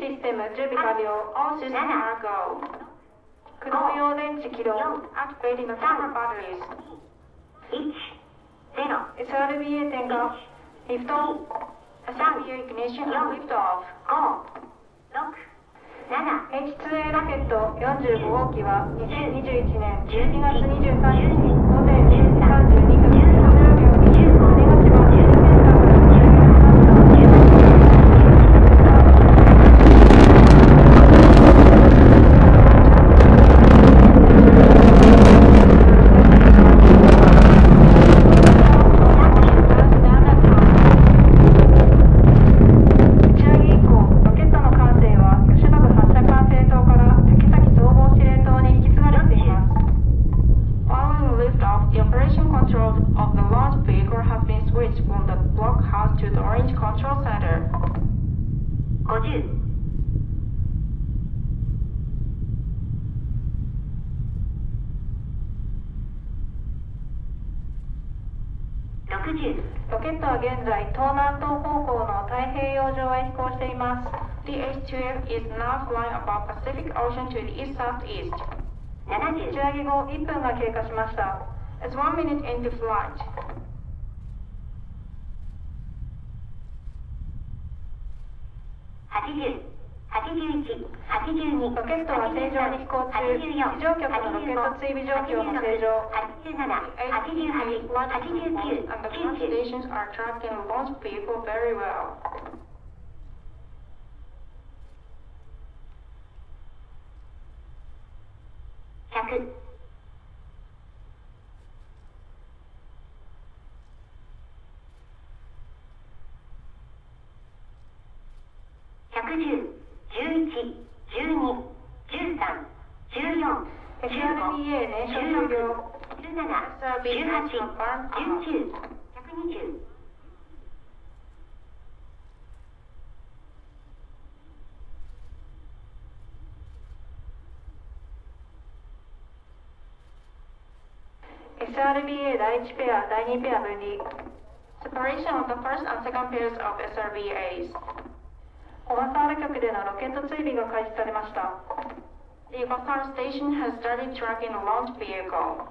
システム準備完了。オンシステアーゴー。駆動用電池起動アップエリマスバッテリーズ1 SRBA 点がリフト。オンアサンビュイグニッションリフトオフ。H2A ロケット45号機は2021年12月23日午前10時50、60、ロケットは現在、東南東方向の太平洋上へ飛行しています。The H2F is now flying above Pacific Ocean to the east-southeast. 打ち70、上げ後1分が経過しました。As one minute into flight. ロケットは正常に飛行中、非常局のロケット追尾状況も正常。Thank you. 10、11、12、13、14、SRBA 燃焼終了。17、18、19、120。SRBA 第1ペア、第2ペア分離。Separation of the first and second pairs of SRBAs. 小笠原局でのロケット追尾が開始されました。The Basar station has started tracking a launch vehicle.